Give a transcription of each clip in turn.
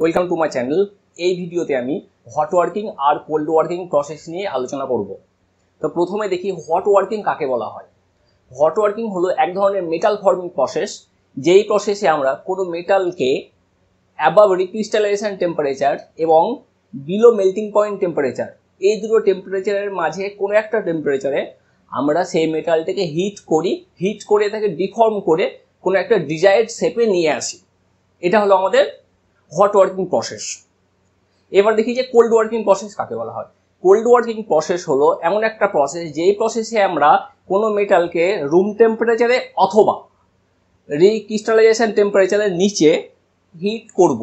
Welcome to my channel এই ভিডিওতে আমি হট ওয়ার্কিং আর কোল্ড ওয়ার্কিং প্রসেস নিয়ে আলোচনা করব। তো প্রথমে দেখি হট ওয়ার্কিং কাকে বলা হয়। হট ওয়ার্কিং হলো এক ধরনের মেটাল ফর্মিং প্রসেস যেই প্রসেসে আমরা কোনো মেটালকে অ্যাবাভ রিক্রিস্টালাইজেশন টেম্পারেচার এবং বিলো মেল্টিং পয়েন্ট টেম্পারেচার এই দুটো টেম্পারেচারের মাঝে কোনো একটা টেম্পারেচারে আমরা সেই মেটালটাকে হিট করি হিট করে তাকে ডিফর্ম করে কোনো একটা ডিজায়ার্ড শেপে নিয়ে আসি। এটা হলো আমাদের হট ওয়ার্কিং প্রসেস এবার দেখি যে কোল্ড ওয়ার্কিং প্রসেস কাকে বলা হয়। কোল্ড ওয়ার্কিং প্রসেস হলো এমন একটা প্রসেস যেই প্রসেসে আমরা কোনো মেটালকে রুম টেম্পারেচারে অথবা রিক্রিস্টালাইজেশন টেম্পারেচারের নিচে হিট করব।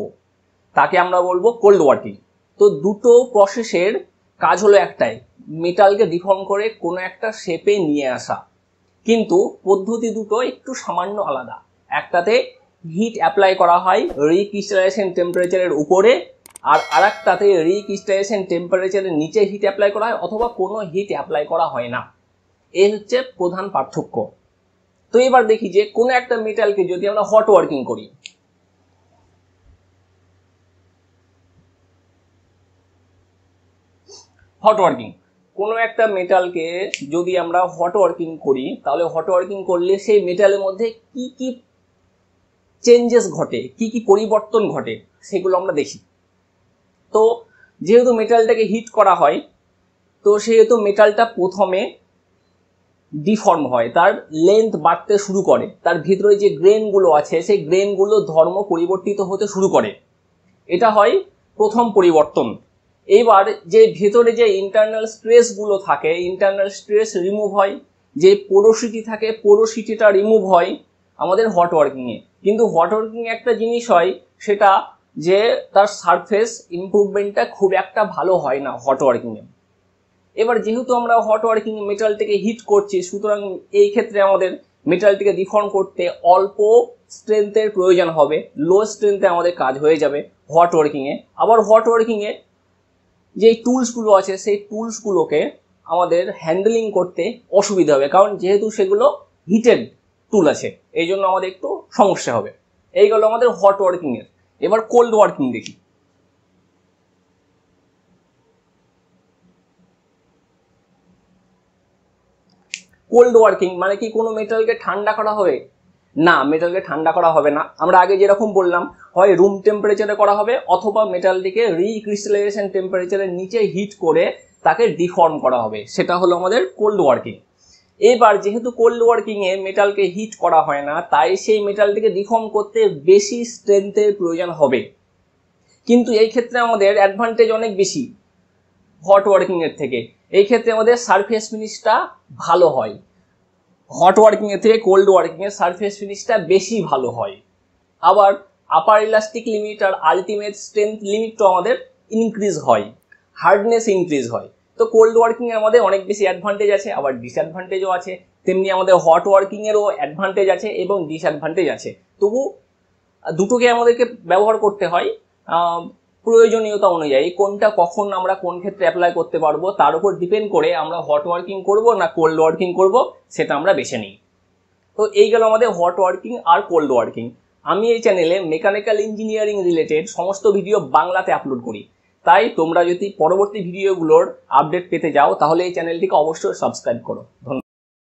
তাকে আমরা বলব কোল্ড ওয়ার্কিং তো দুটো প্রসেসের কাজ হলো একটাই, মেটালকে ডিফর্ম করে কোনো একটা শেপে নিয়ে আসা। কিন্তু পদ্ধতি দুটো একটু সামান্য আলাদা। একটাতে হিট অ্যাপ্লাই করা হয় রিক্রিস্টালাইজেশন টেম্পারেচারের উপরে, আর আরেকটাতে রিক্রিস্টালাইজেশন টেম্পারেচারের নিচে হিট অ্যাপ্লাই করা হয়, অথবা কোনো হিট অ্যাপ্লাই করা হয় না। এই হচ্ছে প্রধান পার্থক্য। তো এবার দেখি যে কোনো একটা মেটালকে যদি আমরা হট ওয়ার্কিং করি হট ওয়ার্কিং কোনো একটা মেটালকে যদি আমরা হট ওয়ার্কিং করি, তাহলে হট ওয়ার্কিং করলে সেই মেটালের মধ্যে কি কি চেঞ্জেস ঘটে, কি কি পরিবর্তন ঘটে, সেগুলো আমরা দেখি। তো যেহেতু মেটালটাকে হিট করা হয়, তো সেহেতু মেটালটা প্রথমে ডিফর্ম হয়, তার লেন্থ বাড়তে শুরু করে, তার ভিতরে যে গ্রেনগুলো আছে, সেই গ্রেনগুলো ধর্ম পরিবর্তিত হতে শুরু করে। এটা হয় প্রথম পরিবর্তন। এইবার যে ভেতরে যে ইন্টারনাল স্ট্রেসগুলো থাকে ইন্টারনাল স্ট্রেস রিমুভ হয়, যে পোরোসিটি থাকে পোরোসিটিটা রিমুভ হয় আমাদের হট ওয়ার্কিংয়ে কিন্তু হট ওয়ার্কিং একটা জিনিস হয়, সেটা যে তার সারফেস ইম্প্রুভমেন্টটা খুব একটা ভালো হয় না হট ওয়ার্কিংয়ে এবার যেহেতু আমরা হট ওয়ার্কিং মেটালটিকে হিট করছি, সুতরাং এই ক্ষেত্রে আমাদের মেটালটিকে ডিফর্ম করতে অল্প স্ট্রেংথের প্রয়োজন হবে লো স্ট্রেংথে আমাদের কাজ হয়ে যাবে হট ওয়ার্কিংয়ে আবার হট ওয়ার্কিংয়ে যে টুলসগুলো আছে, সেই টুলসগুলোকে আমাদের হ্যান্ডেলিং করতে অসুবিধা হবে, কারণ যেহেতু সেগুলো হিটেড টুল আছে। এই জন্য আমাদের একটু সমস্যা হবে। এই গেল আমাদের হট ওয়ার্কিংয়ের এবার কোল্ড ওয়ার্কিং দেখি। কোল্ড ওয়ার্কিং মানে কি কোনো মেটালকে ঠান্ডা করা হবে? না মেটালকে ঠান্ডা করা হবে না। আমরা আগে যেরকম বললাম, হয় রুম টেম্পারেচারে করা হবে অথবা মেটালটিকে রিক্রিস্টালাইজেশন টেম্পারেচারের নিচে হিট করে তাকে ডিফর্ম করা হবে। সেটা হলো আমাদের কোল্ড ওয়ার্কিং এবার যেহেতু কোল্ড ওয়ার্কিংয়ে মেটালকে হিট করা হয় না, তাই সেই মেটালটিকে ডিফর্ম করতে বেশি স্ট্রেংথের প্রয়োজন হবে। কিন্তু এই ক্ষেত্রে আমাদের অ্যাডভান্টেজ অনেক বেশি হট ওয়ার্কিংয়ের থেকে। এই ক্ষেত্রে আমাদের সারফেস ফিনিশটা ভালো হয়। হট ওয়ার্কিংয়ের থেকে কোল্ড ওয়ার্কিংয়ের সারফেস ফিনিশটা বেশি ভালো হয়। আবার আপার ইলাস্টিক লিমিট আর আলটিমেট স্ট্রেংথ লিমিটটাও আমাদের ইনক্রিজ হয়। হার্ডনেস ইনক্রিজ হয়। তো কোল্ড ওয়ার্কিংয়ে আমাদের অনেক বেশি অ্যাডভান্টেজ আছে, আবার ডিসঅ্যাডভান্টেজও আছে। তেমনি আমাদের হট ওয়ার্কিংয়েরও অ্যাডভান্টেজ আছে এবং ডিসঅ্যাডভান্টেজ আছে। তবু, দুটোকে আমাদেরকে ব্যবহার করতে হয় প্রয়োজনীয়তা অনুযায়ী কোনটা কখন আমরা কোন ক্ষেত্রে অ্যাপ্লাই করতে পারব, তার উপর ডিপেন্ড করে আমরা হট ওয়ার্কিং করব না কোল্ড ওয়ার্কিং করব, সেটা আমরা বেছে নিই। তো এই গেল আমাদের হট ওয়ার্কিং আর কোল্ড ওয়ার্কিং আমি এই চ্যানেলে মেকানিক্যাল ইঞ্জিনিয়ারিং রিলেটেড সমস্ত ভিডিও বাংলাতে আপলোড করি। তাই তোমরা যদি পরবর্তী ভিডিওগুলোর আপডেট পেতে যাও, তাহলে এই চ্যানেলটিকে অবশ্যই সাবস্ক্রাইব করো। ধন্যবাদ।